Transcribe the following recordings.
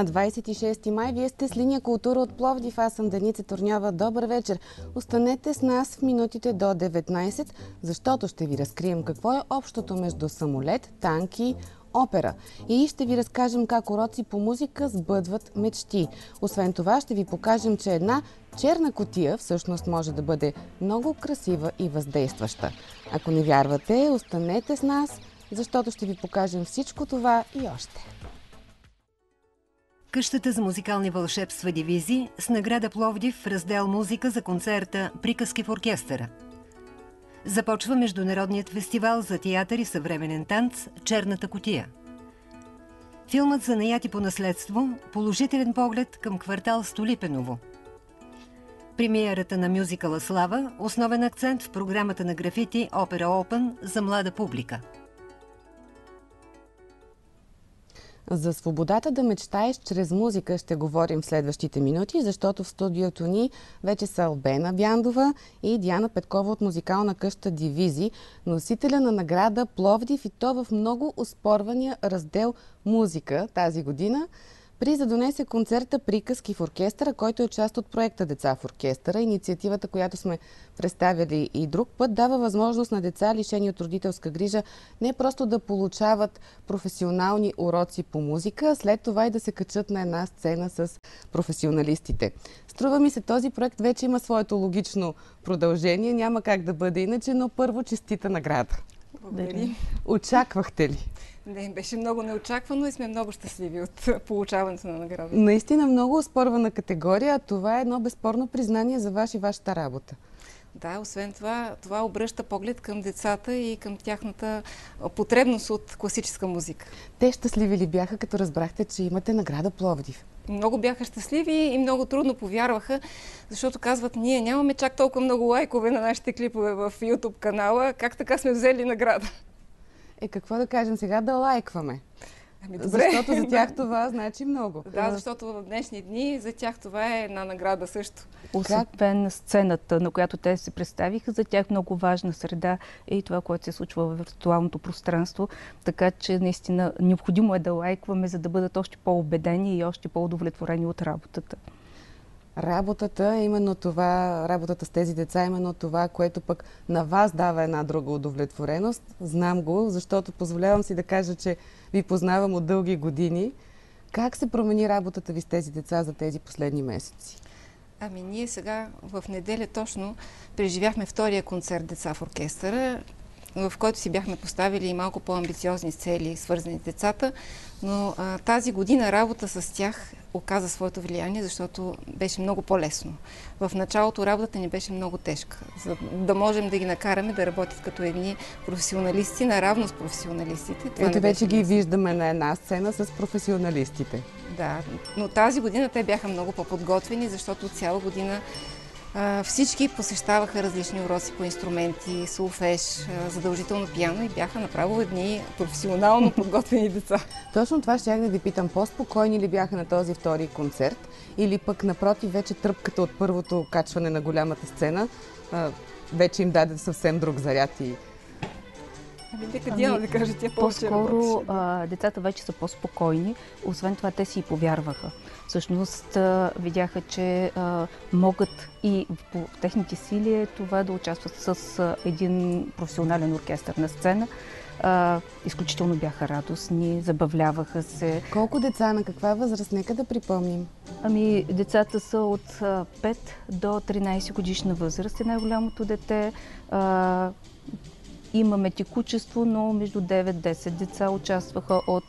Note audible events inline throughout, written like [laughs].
на 26 май. Вие сте с линия култура от Пловдив. Аз съм Деница Турнява. Добър вечер. Останете с нас в минутите до 19, защото ще ви разкрием какво е общото между самолет, танки, опера. И ще ви разкажем как уроци по музика сбъдват мечти. Освен това ще ви покажем, че една черна котия всъщност може да бъде много красива и въздействаща. Ако не вярвате, останете с нас, защото ще ви покажем всичко това и още. Къщата за музикални вълшебства дивизии с награда Пловдив в раздел музика за концерта Приказки в оркестъра. Започва Международният фестивал за театър и съвременен танц «Черната котия». Филмът за наяти по наследство – положителен поглед към квартал Столипеново. Премиерата на мюзикъла Слава – основен акцент в програмата на графити Опера Опен за млада публика – За свободата да мечтаеш чрез музика ще говорим в следващите минути, защото в студиото ни вече са Албена Бяндова и Диана Петкова от музикална къща Дивизи, носителя на награда Пловдив и то в много успорвания раздел музика тази година. Приза донесе концерта Приказки в оркестъра, който е част от проекта Деца в оркестъра. Инициативата, която сме представили и друг път, дава възможност на деца, лишени от родителска грижа, не просто да получават професионални уроци по музика, а след това и да се качат на една сцена с професионалистите. Струва ми се, този проект вече има своето логично продължение. Няма как да бъде иначе, но първо честита награда. Благодаря. Очаквахте ли? Не, беше много неочаквано и сме много щастливи от получаването на награда. Наистина много оспорвана категория, а това е едно безспорно признание за ваш и вашата работа. Да, освен това, това обръща поглед към децата и към тяхната потребност от класическа музика. Те щастливи ли бяха, като разбрахте, че имате награда Пловдив? Много бяха щастливи и много трудно повярваха, защото казват, ние нямаме чак толкова много лайкове на нашите клипове в YouTube канала, как така сме взели награда? Е, какво да кажем сега? Да лайкваме. Ами, добре. Защото за тях [laughs] това значи много. Да, защото в днешни дни за тях това е една награда също. Освен на сцената, на която те се представиха, за тях много важна среда е и това, което се случва в виртуалното пространство. Така че наистина необходимо е да лайкваме, за да бъдат още по-убедени и още по-удовлетворени от работата. Работата е именно това, работата с тези деца е именно това, което пък на вас дава една друга удовлетвореност. Знам го, защото позволявам си да кажа, че ви познавам от дълги години. Как се промени работата ви с тези деца за тези последни месеци? Ами ние сега в неделя точно преживяхме втория концерт Деца в оркестъра, в който си бяхме поставили и малко по-амбициозни цели, свързани с децата, но а, тази година работа с тях оказа своето влияние, защото беше много по-лесно. В началото работата ни беше много тежка, за да можем да ги накараме да работят като едни професионалисти, наравно с професионалистите. Това Ето вече ги виждаме на една сцена с професионалистите. Да, но тази година те бяха много по-подготвени, защото цяла година всички посещаваха различни уроци по инструменти, сулфеш, задължително пиано и бяха направо едни професионално [laughs] подготвени деца. Точно това ще да ви питам. По-спокойни ли бяха на този втори концерт? Или пък напротив, вече тръпката от първото качване на голямата сцена вече им даде съвсем друг заряд и Ами, нека Диана ами, да каже, тя По-скоро децата вече са по-спокойни. Освен това, те си и повярваха. Всъщност видяха, че могат и по техните сили е това да участват с един професионален оркестър на сцена. А, изключително бяха радостни, забавляваха се. Колко деца, на каква възраст? Нека да припомним. Ами, децата са от 5 до 13 годишна възраст. Е най-голямото дете. А, Имаме текучество, но между 9-10 деца участваха от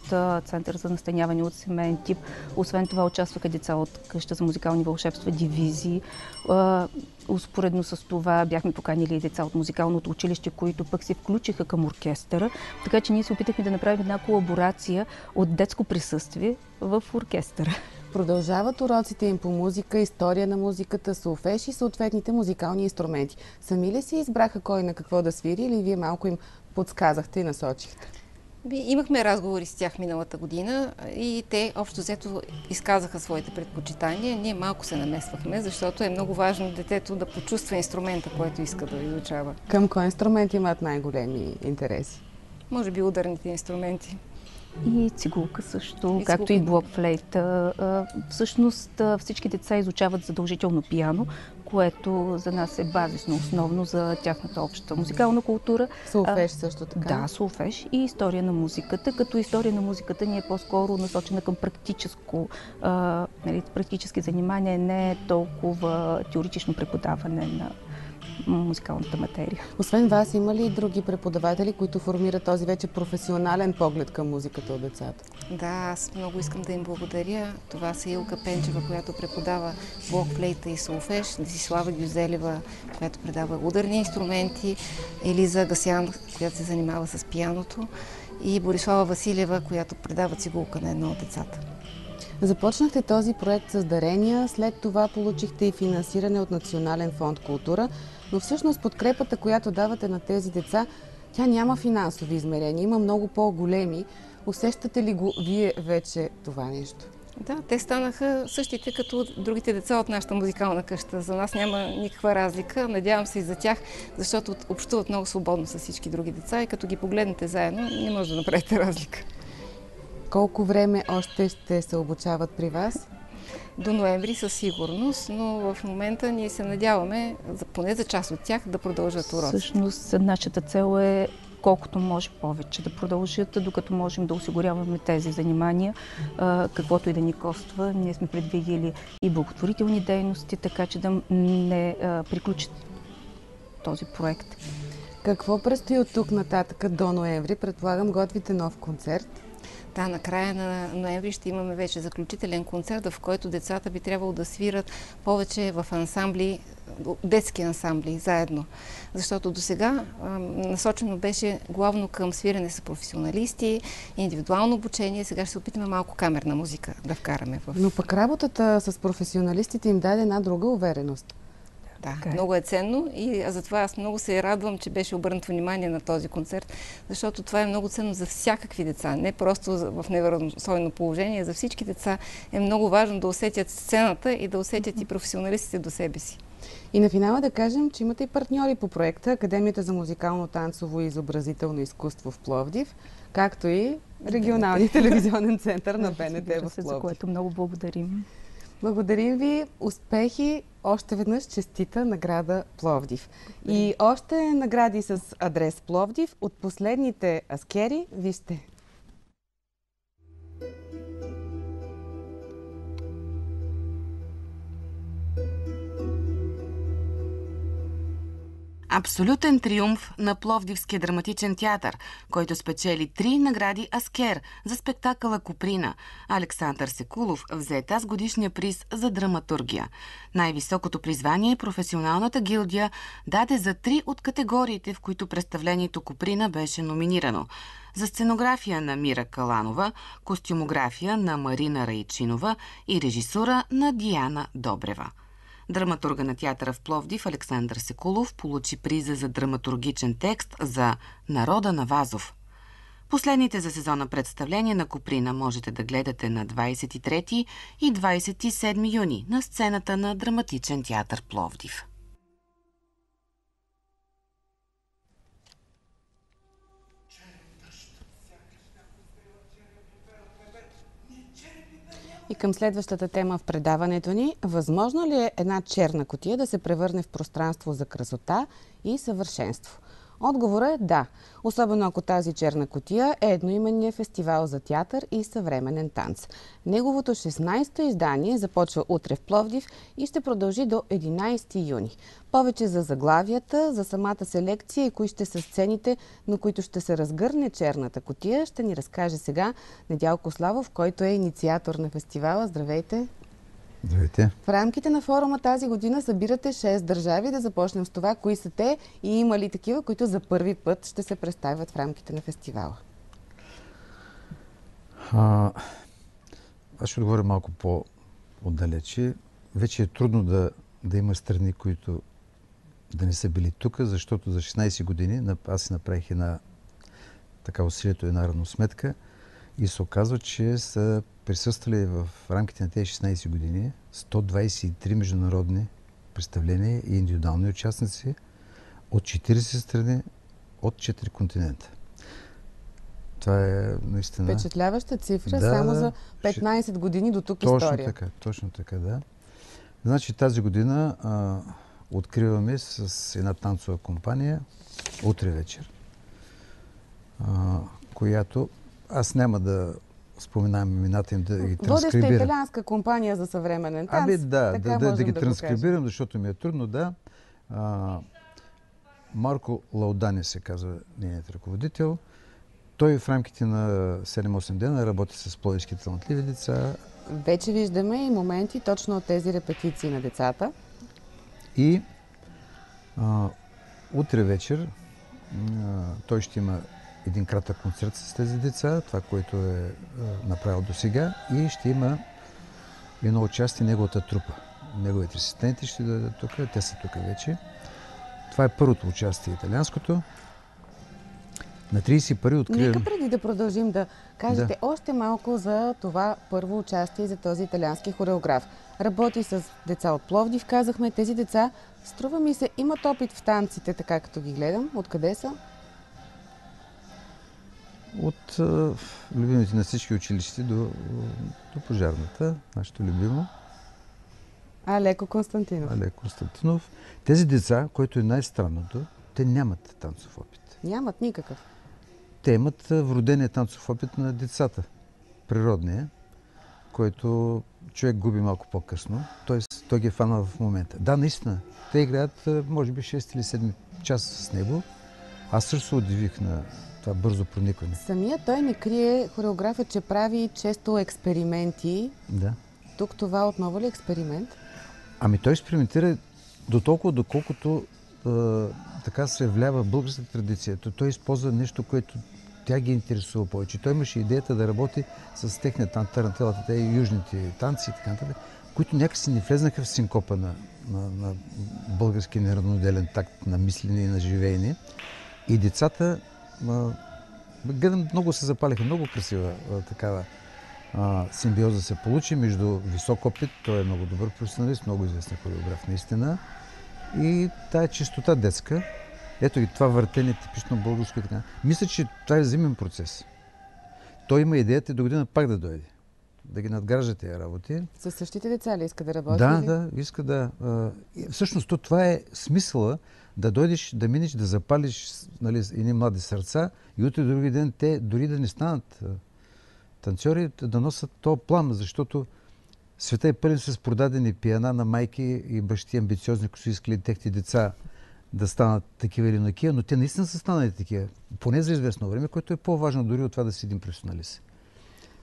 Център за настаняване от семейен тип. Освен това участваха деца от къща за музикални вълшебства, дивизии. Успоредно с това бяхме поканили деца от музикалното училище, които пък се включиха към оркестъра. Така че ние се опитахме да направим една колаборация от детско присъствие в оркестъра. Продължават уроците им по музика, история на музиката, солфеш и съответните музикални инструменти. Сами ли си избраха кой на какво да свири или вие малко им подсказахте и насочихте? Имахме разговори с тях миналата година и те общо взето изказаха своите предпочитания. Ние малко се намесвахме, защото е много важно детето да почувства инструмента, който иска да изучава. Към кой инструмент имат най-големи интереси? Може би ударните инструменти. И цигулка също, И както цигулка. и блок флейта. А, Всъщност всички деца изучават задължително пиано, което за нас е базисно, основно за тяхната обща музикална култура. Солфеж също така. Да, солфеж и история на музиката, като история на музиката ни е по-скоро насочена към практическо, а, нали, практически занимания, не е толкова теоретично преподаване на музикалната материя. Освен вас, има ли и други преподаватели, които формират този вече професионален поглед към музиката от децата? Да, аз много искам да им благодаря. Това са Илка Пенчева, която преподава блок флейта и солфеж, Десислава Гюзелева, която предава ударни инструменти, Елиза Гасян, която се занимава с пияното и Борислава Василева, която предава цигулка на едно от децата. Започнахте този проект с дарения, след това получихте и финансиране от Национален фонд култура, но всъщност подкрепата, която давате на тези деца, тя няма финансови измерения, има много по-големи. Усещате ли го вие вече това нещо? Да, те станаха същите като другите деца от нашата музикална къща. За нас няма никаква разлика. Надявам се и за тях, защото общуват много свободно с всички други деца и като ги погледнете заедно, не може да направите [laughs] разлика. Колко време още ще се обучават при вас? До ноември със сигурност, но в момента ние се надяваме, за, поне за част от тях, да продължат уроци. Всъщност нашата цел е колкото може повече да продължат, докато можем да осигуряваме тези занимания, каквото и да ни коства. Ние сме предвидили и благотворителни дейности, така че да не приключи този проект. Какво предстои от тук нататък до ноември? Предполагам, готвите нов концерт. Да, на края на ноември ще имаме вече заключителен концерт, в който децата би трябвало да свират повече в ансамбли, детски ансамбли, заедно. Защото до сега насочено беше главно към свирене с професионалисти, индивидуално обучение. Сега ще се опитаме малко камерна музика да вкараме в... Но пък работата с професионалистите им даде една друга увереност. Да, Така е. много е ценно и затова аз много се радвам, че беше обърнато внимание на този концерт, защото това е много ценно за всякакви деца, не просто в неравностойно положение, за всички деца е много важно да усетят сцената и да усетят и професионалистите до себе си. И на финала да кажем, че имате и партньори по проекта Академията за музикално, танцово и изобразително изкуство в Пловдив, както и регионалния [laughs] телевизионен център на БНТ в се, за Пловдив. което много благодарим. Благодарим ви. Успехи. Още веднъж честита награда Пловдив. И още награди с адрес Пловдив от последните аскери. Вижте. Абсолютен триумф на Пловдивския драматичен театър, който спечели три награди Аскер за спектакъла Куприна. Александър Секулов взе тази годишния приз за драматургия. Най-високото призвание професионалната гилдия даде за три от категориите, в които представлението Куприна беше номинирано. За сценография на Мира Каланова, костюмография на Марина Райчинова и режисура на Диана Добрева. Драматурга на театъра в Пловдив Александър Секулов получи приза за драматургичен текст за Народа на Вазов. Последните за сезона представления на Куприна можете да гледате на 23 и 27 юни на сцената на Драматичен театър Пловдив. И към следващата тема в предаването ни. Възможно ли е една черна котия да се превърне в пространство за красота и съвършенство? Отговорът е да, особено ако тази черна котия е едноименния фестивал за театър и съвременен танц. Неговото 16-то издание започва утре в Пловдив и ще продължи до 11 юни. Повече за заглавията, за самата селекция и кои ще са сцените, на които ще се разгърне черната котия, ще ни разкаже сега Недялко Славов, който е инициатор на фестивала. Здравейте! Здравейте. В рамките на форума тази година събирате 6 държави. Да започнем с това, кои са те и има ли такива, които за първи път ще се представят в рамките на фестивала. А, аз ще отговоря малко по-отдалече. Вече е трудно да, да има страни, които да не са били тук, защото за 16 години аз си направих една така усилието, една равносметка и се оказва, че са присъствали в рамките на тези 16 години 123 международни представления и индивидуални участници от 40 страни от 4 континента. Това е наистина... Впечатляваща цифра, Да, само за 15 години до тук Точно история. така, точно така, да. Значи тази година а, откриваме с една танцова компания утре вечер, а, която аз няма да споменавам имената им, да ги Водеща транскрибирам. италианска компания за съвременен танц. Ами да, да, да, да ги го транскрибирам, защото ми е трудно, да. А, Марко Лаудани се казва нейният ръководител. Той в рамките на 7-8 дена работи с плодивски талантливи деца Вече виждаме и моменти точно от тези репетиции на децата. и а, утре вечер а, той ще има един кратък концерт с тези деца, това, което е а, направил до сега и ще има едно участие неговата трупа. Неговите асистенти ще дойдат тук, те са тук вече. Това е първото участие, италианското. На 31 откривам... Нека преди да продължим да кажете още малко за това първо участие за този италиански хореограф. Работи с деца от Пловдив, казахме. Тези деца, струва ми се, имат опит в танците, така като ги гледам. Откъде са? От любимите на всички училища до, до пожарната, нашето любимо. А, Леко Константинов. Але Константинов. Тези деца, което е най-странното, те нямат танцов опит. Нямат никакъв. Те имат вродения танцов опит на децата. Природния, който човек губи малко по-късно. Тоест, той ги е фанал в момента. Да, наистина. Те играят, може би, 6 или 7 часа с него. Аз също се удивих на това бързо проникване. Самия той не крие хореографът, че прави често експерименти. Да. Тук това отново ли е експеримент? Ами той експериментира до толкова, доколкото а, така се являва българската традиция. То- Той използва нещо, което тя ги интересува повече. Той имаше идеята да работи с техния тан, тарантелата, те южните танци и така нататък, които някакси не влезнаха в синкопа на, на, на български неравноделен такт на мислене и на живеене. И децата, гледам, много се запалиха, много красива а, такава а, симбиоза се получи между висок опит, той е много добър професионалист, много известен хореограф наистина, и тая чистота детска. Ето ги това въртене, типично българско и така. Мисля, че това е взаимен процес. Той има идеята до година пак да дойде. Да ги надгражда тези работи. С същите деца ли иска да работи? Да, или? да, иска да. а, Всъщност, то това е смисъла да дойдеш, да минеш, да запалиш нали, едни млади сърца и утре други ден те дори да не станат танцори, да носят то план, защото света е пълен с продадени пиана на майки и бащи амбициозни, които са искали техните деца да станат такива или накива, но те наистина са станали такива, поне за известно време, което е по-важно дори от това да си един професионалист.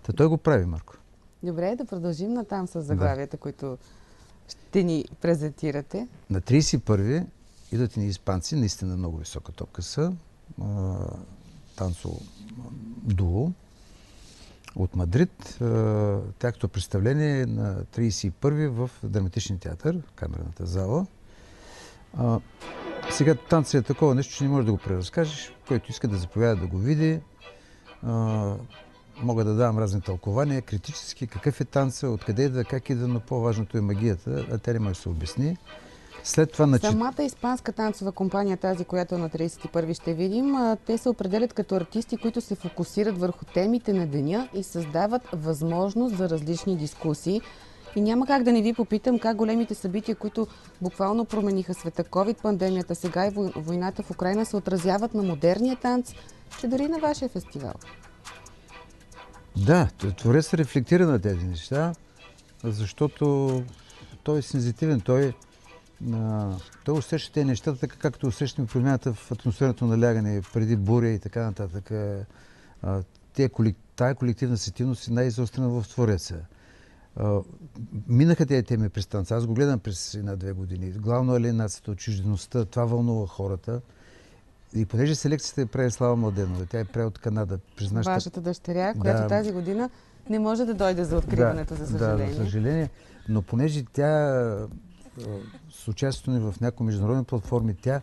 Та той го прави, Марко. Добре, да продължим натам с заглавията, които ще ни презентирате. На 31-ви идват ни испанци, наистина много висока топка са, а, танцо дуо от Мадрид. А, Тяхното представление е на 31-ви в Драматичния театър, камерната зала. А, сега танцът е такова нещо, че не можеш да го преразкажеш. Който иска да заповяда да го види. А, мога да давам разни тълкования, критически, какъв е танца, откъде идва, как идва, но по-важното е магията, а тя не може да се обясни. След това на чет- Самата испанска танцова компания, тази, която на 31 ще видим, те се определят като артисти, които се фокусират върху темите на деня и създават възможност за различни дискусии. И няма как да не ви попитам как големите събития, които буквално промениха света, COVID-пандемията, сега и вой- войната в Украина, се отразяват на модерния танц, че дори на вашия фестивал. Да, творец рефлектира на тези неща, защото той е сензитивен, той, а, той усеща тези неща, така както усещаме промяната в атмосферното налягане преди буря и така нататък. А, тия, тая колективна сетивност е най-изострена в Твореца. А, минаха тези теми през танца. Аз го гледам през една-две години. Главно алиенацията, отчуждеността, това вълнува хората. И понеже селекцията е прави Слава Младенова, тя е прави от Канада, през нашата Вашата дъщеря, която Да. тази година не може да дойде за откриването, за съжаление. Да, за съжаление. Но понеже тя с участието ни в някои международни платформи, тя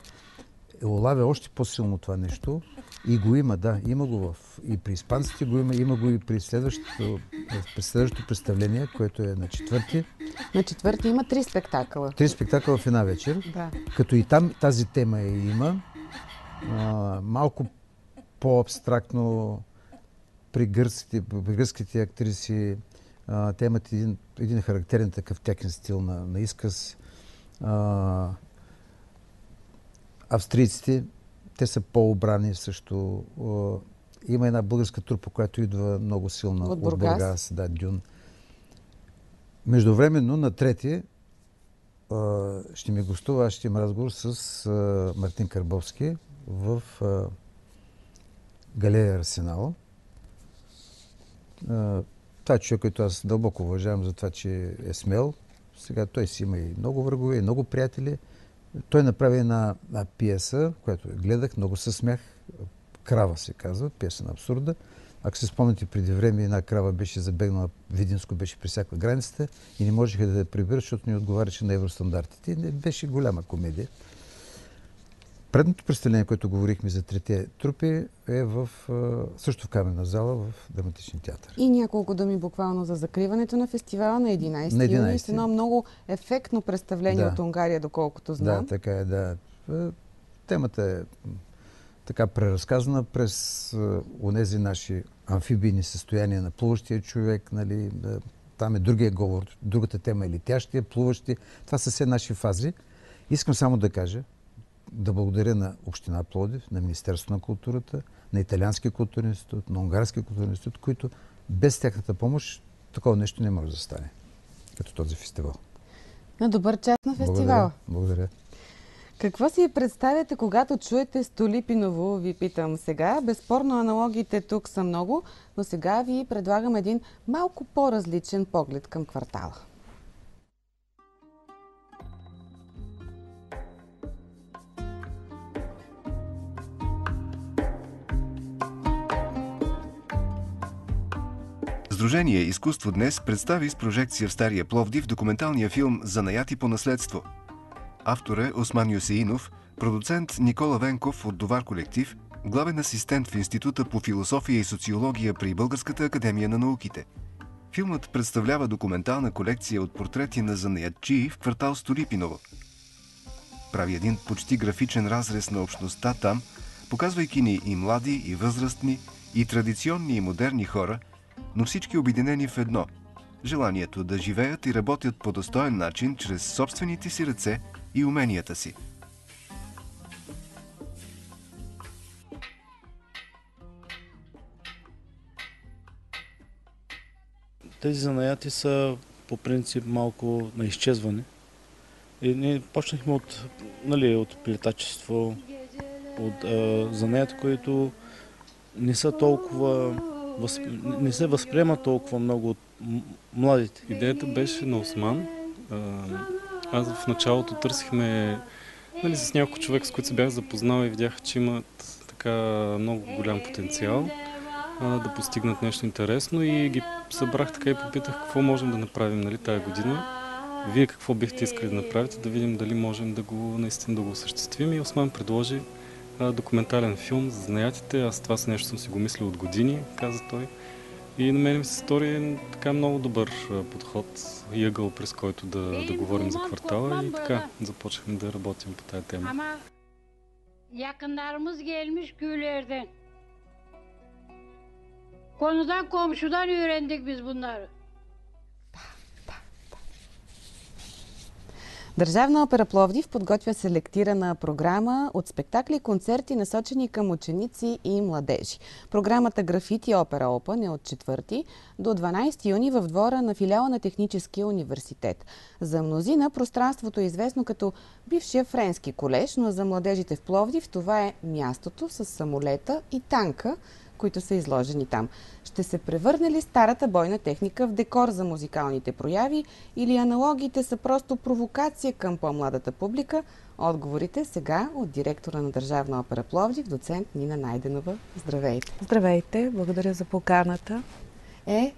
е улавя още по-силно това нещо и го има, да, има го в, и при испанците го има, има го и при следващото, при следващото представление, което е на четвърти. На четвърти има три спектакъла. Три спектакъла в една вечер. Да. Като и там тази тема я има, а, малко по-абстрактно при гръцките, при гръцките актриси. А, те имат един, един характерен такъв техен стил на, на изказ. А, австрийците, те са по-обрани също. А, има една българска трупа, която идва много силна от Бургас, от Бургас да, Дюн. Междувременно на трети ще ми гостува, аз ще имам разговор с Мартин Карбовски в галерия Арсенал. Това е човек, който аз дълбоко уважавам за това, че е смел. Сега той си има и много врагове, и много приятели. Той направи една, пиеса, която гледах, много се смях. Крава се казва, пиеса на абсурда. Ако се спомняте, преди време една крава беше забегнала, Видинско беше пресякла границата и не можеха да я приберат, защото не отговаряше на евростандартите. Не беше голяма комедия. Предното представление, което говорихме за трите трупи, е в, също в камена зала в драматичен театър. И няколко думи буквално за закриването на фестивала на 11, на 11. юни. С едно много ефектно представление да. от Унгария, доколкото знам. Да, така е, да. Темата е така преразказана през онези наши амфибийни състояния на плуващия човек, нали, там е другия говор, другата тема е летящия, плуващи. Това са все наши фази. Искам само да кажа, да благодаря на Община Плодив, на Министерството на културата, на Италианския културен институт, на Унгарския културен институт, които без тяхната помощ такова нещо не може да стане, като този фестивал. На добър час на фестивала. Благодаря. благодаря. Какво си представяте, когато чуете Столипиново, ви питам сега. Безспорно аналогиите тук са много, но сега ви предлагам един малко по-различен поглед към квартала. Сдружение Изкуство днес представи с прожекция в Стария Пловдив документалния филм «Занаяти по наследство». Автор е Осман Юсеинов, продуцент Никола Венков от Довар колектив, главен асистент в Института по философия и социология при Българската академия на науките. Филмът представлява документална колекция от портрети на занаятчии в квартал Столипиново. Прави един почти графичен разрез на общността там, показвайки ни и млади, и възрастни, и традиционни и модерни хора, но всички обединени в едно – желанието да живеят и работят по достоен начин чрез собствените си ръце – и уменията си. Тези занаяти са по принцип малко на изчезване. И ние почнахме от, нали, от плетачество, от а, занаят, които не са толкова не се възприема толкова много от младите. Идеята беше на Осман. Аз в началото търсихме нали, с няколко човека, с които се бях запознал и видях, че имат така много голям потенциал а, да постигнат нещо интересно и ги събрах така и попитах какво можем да направим нали, тая година. Вие какво бихте искали да направите, да видим дали можем да го наистина да го осъществим. И Осман предложи документален филм за знаятите. Аз това с нещо съм си го мислил от години, каза той. И на мен ми се стори така много добър подход и ъгъл, през който да, да говорим за квартала и така започнахме да работим по тази тема. Ama yakınlarımız gelmiş köylerden. Konudan komşudan öğrendik biz bunları. Държавна опера Пловдив подготвя селектирана програма от спектакли и концерти, насочени към ученици и младежи. Програмата Графити Опера Опън е от 4 до 12 юни в двора на филиала на Техническия университет. За мнозина пространството е известно като бившия френски колеж, но за младежите в Пловдив това е мястото с самолета и танка, които са изложени там. Ще се превърне ли старата бойна техника в декор за музикалните прояви или аналогиите са просто провокация към по-младата публика? Отговорите сега от директора на Държавна опера Пловдив, доцент Нина Найденова. Здравейте! Здравейте! Благодаря за поканата. Е,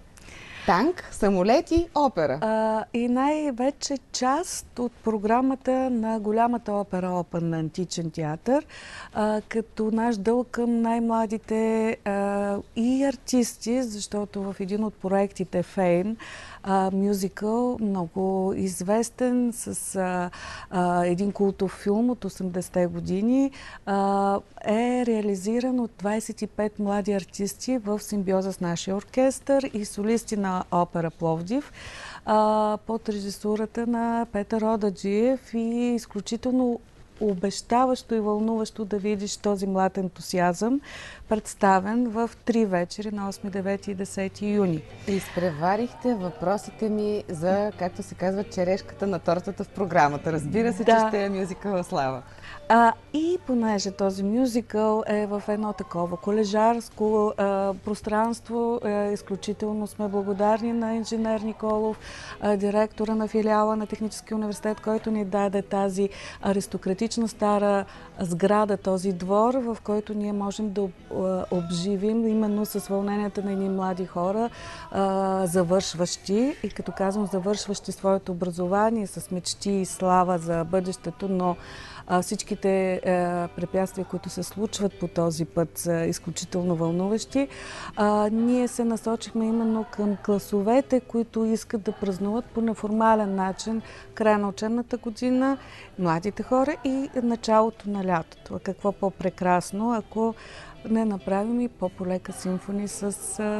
танк, самолети, опера. А, и най-вече част от програмата на голямата опера Опен на Античен театър, а, като наш дълг към най-младите а, и артисти, защото в един от проектите Фейн а, мюзикъл, много известен, с а, а, един култов филм от 80-те години. А, е реализиран от 25 млади артисти в симбиоза с нашия оркестър и солисти на опера Пловдив под режисурата на Петър Одаджиев и изключително обещаващо и вълнуващо да видиш този млад ентусиазъм, представен в три вечери на 8, 9 и 10 юни. Изпреварихте въпросите ми за, както се казва, черешката на тортата в програмата. Разбира се, Да. че ще е мюзикъл слава. А, и понеже този мюзикъл е в едно такова колежарско а, пространство, е, изключително сме благодарни на инженер Николов, а, директора на филиала на Техническия университет, който ни даде тази аристократична стара сграда, този двор, в който ние можем да об- а, обживим именно с вълненията на едни млади хора, а, завършващи, и като казвам завършващи своето образование с мечти и слава за бъдещето, но всичките е, препятствия, които се случват по този път, са изключително вълнуващи. Ние се насочихме именно към класовете, които искат да празнуват по неформален начин края на учебната година, младите хора и началото на лятото. Какво по-прекрасно, ако не направим и по-полека симфони с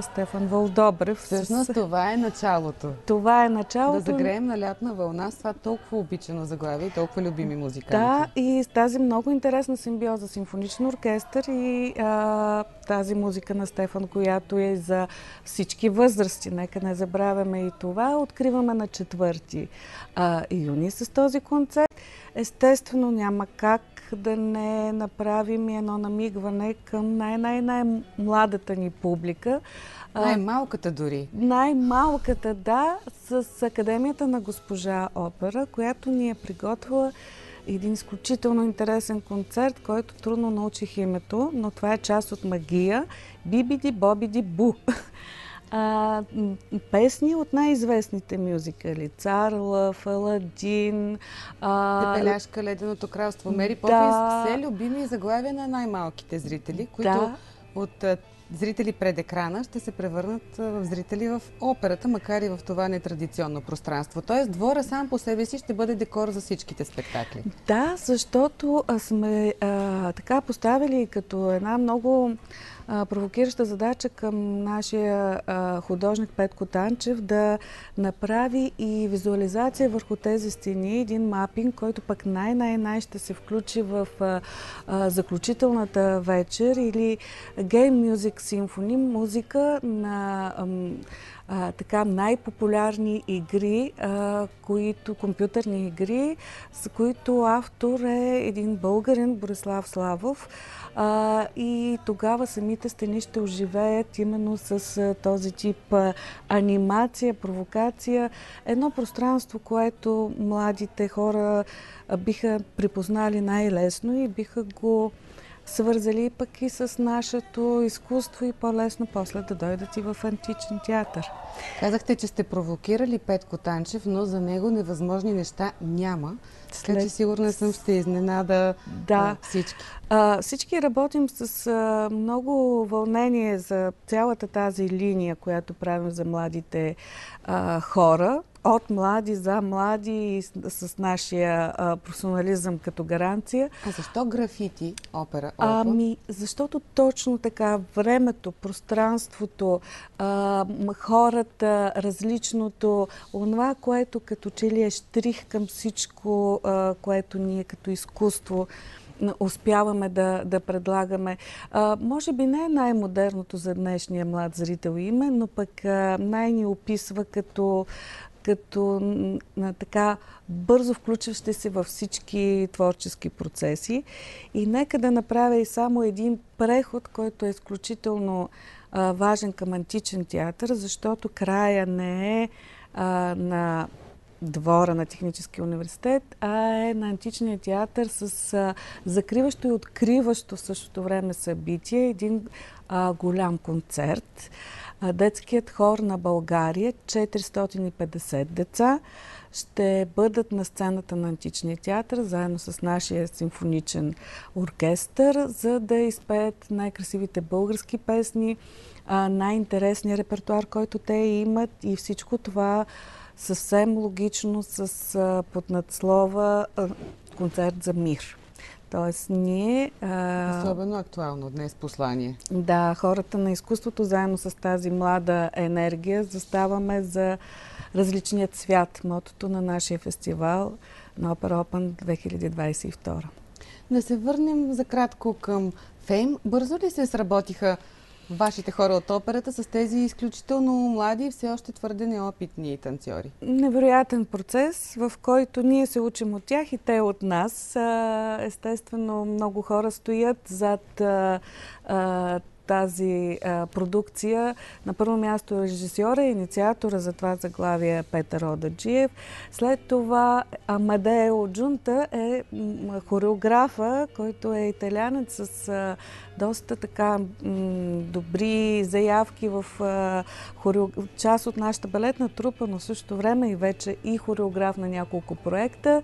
Стефан Вълдобрев. Всъщност с... това е началото. Това е началото. Да загреем на лятна вълна с това толкова обичано заглавие и толкова любими музиканти. Да, и с тази много интересна симбиоза симфоничен оркестър и а, тази музика на Стефан, която е за всички възрасти. Нека не забравяме и това. Откриваме на 4 а, юни с този концерт. Естествено няма как да не направим едно намигване към най-най-най-младата ни публика. Най-малката дори. най-малката, да, с Академията на госпожа Опера, която ни е приготвила един изключително интересен концерт, който трудно научих името, но това е част от магия. Бибиди, бобиди, бу. А, песни от най-известните мюзикали. Цар Лъв, Аладин. А, Пепеляшка, Леденото кралство, Мери Да. Попис, все любими заглавия на най-малките зрители, които Да. от зрители пред екрана ще се превърнат в зрители в операта, макар и в това нетрадиционно пространство. Тоест, двора сам по себе си ще бъде декор за всичките спектакли. Да, защото сме а, така поставили като една много провокираща задача към нашия художник Петко Танчев да направи и визуализация върху тези стени, един мапинг, който пък най-най-най ще се включи в заключителната вечер или Game Music Symphony, музика на а, така най-популярни игри, а, които, компютърни игри, с които автор е един българин, Борислав Славов. А, и тогава самите стени ще оживеят именно с а, този тип а, анимация, провокация. Едно пространство, което младите хора а, биха припознали най-лесно и биха го свързали пък и с нашето изкуство и по-лесно после да дойдат и в античен театър. Казахте, че сте провокирали Петко Танчев, но за него невъзможни неща няма. Така че сигурна съм ще изненада Да. всички. А, всички работим с а, много вълнение за цялата тази линия, която правим за младите а, хора. От млади за млади и с, с нашия а, професионализъм като гаранция. А защо графити, опера, опа? Ами, защото точно така времето, пространството, а, хората, различното, онова, което като че ли е штрих към всичко, а, което ние като изкуство успяваме да, да предлагаме. А, може би не е най-модерното за днешния млад зрител име, но пък най-ни описва като като на така бързо включващи се във всички творчески процеси. И нека да направя и само един преход, който е изключително а, важен към античен театър, защото края не е а, на двора на Техническия университет, а е на античния театър с а, закриващо и откриващо в същото време събитие, един а, голям концерт. Детският хор на България, 450 деца, ще бъдат на сцената на Античния театър, заедно с нашия симфоничен оркестър, за да изпеят най-красивите български песни, най-интересния репертуар, който те имат и всичко това съвсем логично с поднадслова концерт за мир. Тоест, ние. А... Особено актуално днес послание. Да, хората на изкуството, заедно с тази млада енергия, заставаме за различният свят. Мотото на нашия фестивал на Opera Open 2022. Да се върнем за кратко към Фейм. Бързо ли се сработиха вашите хора от операта с тези изключително млади и все още твърде неопитни танцори? Невероятен процес, в който ние се учим от тях и те от нас. Естествено, много хора стоят зад тази а, продукция. На първо място режисьора и инициатора за това заглавие Петър Одаджиев. След това Амадео Джунта е хореографа, който е италянец с а, доста така добри заявки в а, хорео... част от нашата балетна трупа, но в същото време и вече и хореограф на няколко проекта.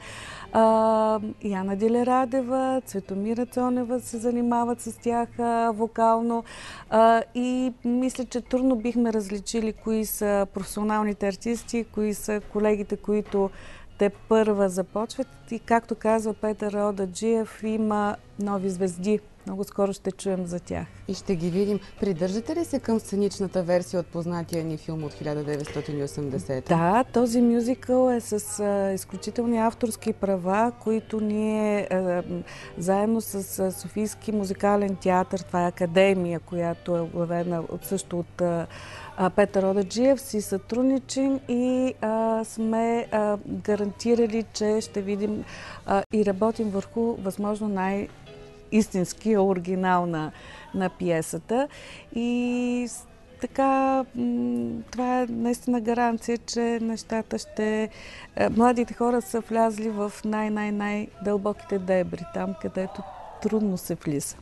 А, Яна Дилерадева, Цветомира Цонева се занимават с тях вокално а, и мисля, че трудно бихме различили кои са професионалните артисти, кои са колегите, които те първа започват и както казва Петър Родаджиев, има нови звезди много скоро ще чуем за тях. И ще ги видим. Придържате ли се към сценичната версия от познатия ни филм от 1980? Да, този мюзикъл е с а, изключителни авторски права, които ние а, заедно с а, Софийски музикален театър, това е академия, която е оглавена също от Петър Одаджиев, си сътрудничим и сме гарантирали, че ще видим а, и работим върху възможно най- истинския оригинал на, на пиесата. И така, това е наистина гаранция, че нещата ще... Е, младите хора са влязли в най-най-най-дълбоките дебри, там където трудно се влиза.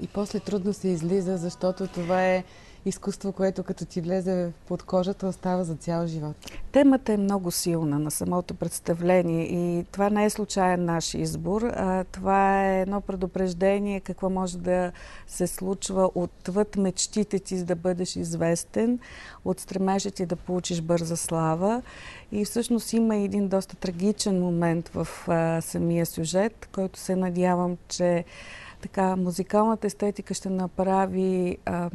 И после трудно се излиза, защото това е изкуство, което като ти влезе под кожата, остава за цял живот. Темата е много силна на самото представление и това не е случайен наш избор. А, това е едно предупреждение какво може да се случва отвъд мечтите ти да бъдеш известен, от стремежа ти да получиш бърза слава. И всъщност има един доста трагичен момент в а, самия сюжет, който се надявам, че така музикалната естетика ще направи а,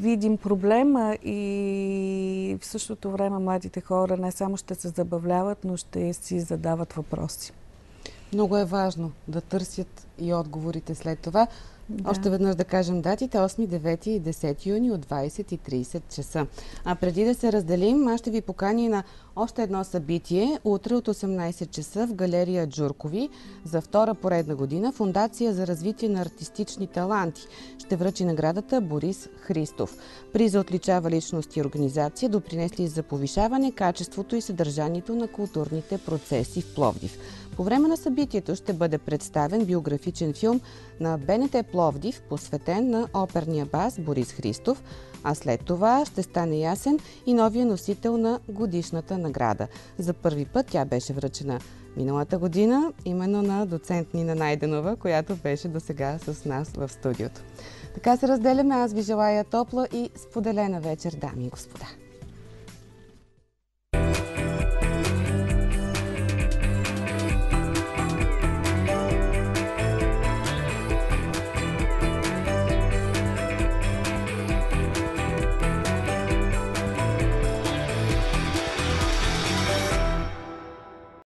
видим проблема и в същото време младите хора не само ще се забавляват, но ще си задават въпроси. Много е важно да търсят и отговорите след това. Още веднъж да кажем датите 8, 9 и 10 юни от 20 и 30 часа. А преди да се разделим, аз ще ви покани на още едно събитие. Утре от 18 часа в галерия Джуркови за втора поредна година Фундация за развитие на артистични таланти ще връчи наградата Борис Христов. Приза отличава личност и организация, допринесли за повишаване качеството и съдържанието на културните процеси в Пловдив. По време на събитието ще бъде представен биографичен филм на БНТ Пловдив, посветен на оперния бас Борис Христов, а след това ще стане ясен и новия носител на годишната награда. За първи път тя беше връчена миналата година, именно на доцент Нина Найденова, която беше до сега с нас в студиото. Така се разделяме. Аз ви желая топла и споделена вечер, дами и господа.